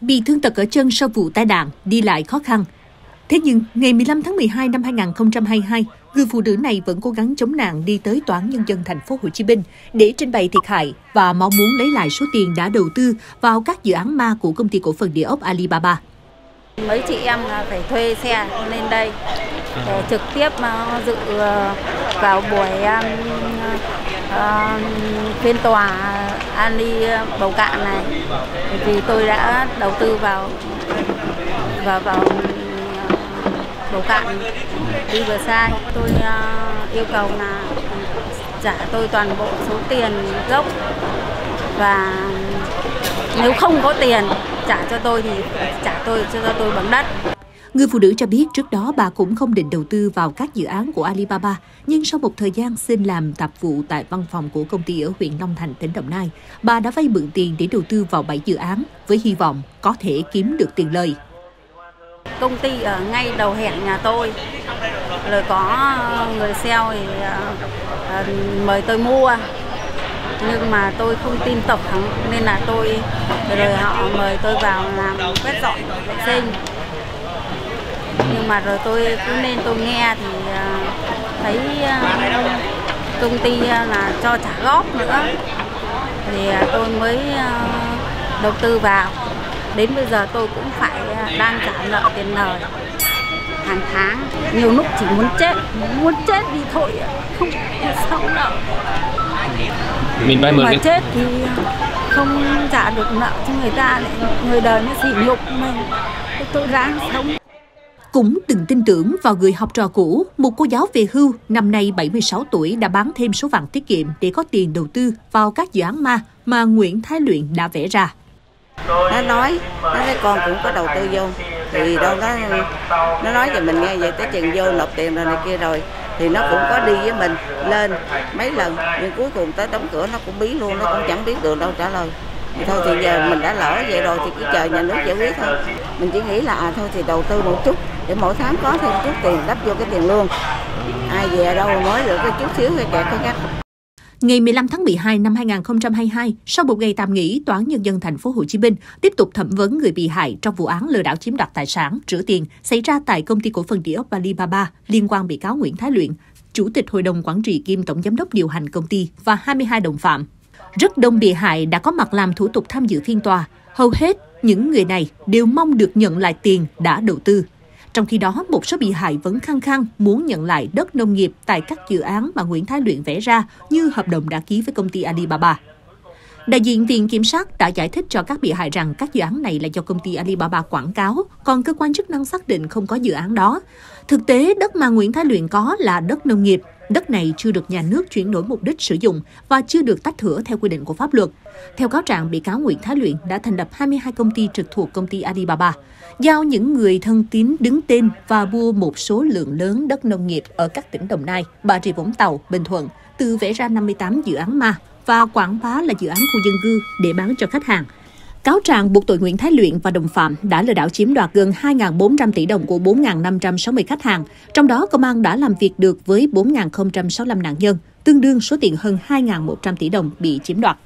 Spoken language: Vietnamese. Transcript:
bị thương tật ở chân sau vụ tai nạn, đi lại khó khăn. Thế nhưng, ngày 15 tháng 12 năm 2022, người phụ nữ này vẫn cố gắng chống nạn đi tới tòa án nhân dân thành phố Hồ Chí Minh để trình bày thiệt hại và mong muốn lấy lại số tiền đã đầu tư vào các dự án ma của công ty cổ phần địa ốc Alibaba. Mấy chị em phải thuê xe lên đây để trực tiếp ờ, dự ờ, vào buổi uh, phiên tòa Ali Bầu Cạn này. Vì tôi đã đầu tư vào vào vào um, Bầu Cạn đi vừa sai tôi uh, yêu cầu là trả tôi toàn bộ số tiền gốc và nếu không có tiền trả cho tôi thì trả tôi cho tôi bằng đất. Người phụ nữ cho biết trước đó bà cũng không định đầu tư vào các dự án của Alibaba, nhưng sau một thời gian xin làm tạp vụ tại văn phòng của công ty ở huyện Long Thành, tỉnh Đồng Nai, bà đã vay mượn tiền để đầu tư vào 7 dự án với hy vọng có thể kiếm được tiền lời. Công ty ở ngay đầu hẻm nhà tôi, rồi có người sale thì à, à, mời tôi mua nhưng mà tôi không tin tập nên là tôi rồi họ mời tôi vào làm quét dọn vệ sinh nhưng mà rồi tôi cứ nên tôi nghe thì à, thấy à, công ty à, là cho trả góp nữa. Thì tôi mới đầu tư vào. Đến bây giờ tôi cũng phải đang trả nợ tiền lời hàng tháng. Nhiều lúc chỉ muốn chết muốn chết đi thôi không sống nợ. Mình vay mượn mà chết thì không trả được nợ cho người ta lại người đời nó sỉ nhục mình tôi ráng sống cũng từng tin tưởng vào người học trò cũ, một cô giáo về hưu năm nay 76 tuổi đã bán thêm số vàng tiết kiệm để có tiền đầu tư vào các dự án ma mà Nguyễn Thái Luyện đã vẽ ra. Nó nói, nó nói con cũng có đầu tư vô, thì đâu đó nó nói cho mình nghe vậy tới chừng vô nộp tiền rồi này kia rồi. Thì nó cũng có đi với mình lên mấy lần nhưng cuối cùng tới đóng cửa nó cũng bí luôn nó cũng chẳng biết được đâu trả lời. Thôi thì giờ mình đã lỡ vậy rồi thì cứ chờ nhà nước giải quyết thôi. Mình chỉ nghĩ là à thôi thì đầu tư một chút để mỗi tháng có thêm chút tiền đắp vô cái tiền lương ai về đâu mới được cái chút xíu cái kẹt cái cách Ngày 15 tháng 12 năm 2022, sau một ngày tạm nghỉ, Tòa án Nhân dân thành phố Hồ Chí Minh tiếp tục thẩm vấn người bị hại trong vụ án lừa đảo chiếm đoạt tài sản, rửa tiền xảy ra tại công ty cổ phần địa ốc Alibaba liên quan bị cáo Nguyễn Thái Luyện, Chủ tịch Hội đồng Quản trị kiêm Tổng Giám đốc điều hành công ty và 22 đồng phạm. Rất đông bị hại đã có mặt làm thủ tục tham dự phiên tòa. Hầu hết những người này đều mong được nhận lại tiền đã đầu tư. Trong khi đó, một số bị hại vẫn khăng khăng muốn nhận lại đất nông nghiệp tại các dự án mà Nguyễn Thái Luyện vẽ ra như hợp đồng đã ký với công ty Alibaba. Đại diện Viện Kiểm sát đã giải thích cho các bị hại rằng các dự án này là do công ty Alibaba quảng cáo, còn cơ quan chức năng xác định không có dự án đó. Thực tế, đất mà Nguyễn Thái Luyện có là đất nông nghiệp, Đất này chưa được nhà nước chuyển đổi mục đích sử dụng và chưa được tách thửa theo quy định của pháp luật. Theo cáo trạng, bị cáo Nguyễn Thái Luyện đã thành lập 22 công ty trực thuộc công ty Alibaba, giao những người thân tín đứng tên và mua một số lượng lớn đất nông nghiệp ở các tỉnh Đồng Nai, Bà Rịa Vũng Tàu, Bình Thuận, từ vẽ ra 58 dự án ma và quảng bá là dự án khu dân cư để bán cho khách hàng. Cáo trạng buộc tội Nguyễn Thái Luyện và đồng phạm đã lừa đảo chiếm đoạt gần 2.400 tỷ đồng của 4.560 khách hàng. Trong đó, công an đã làm việc được với 4.065 nạn nhân, tương đương số tiền hơn 2.100 tỷ đồng bị chiếm đoạt.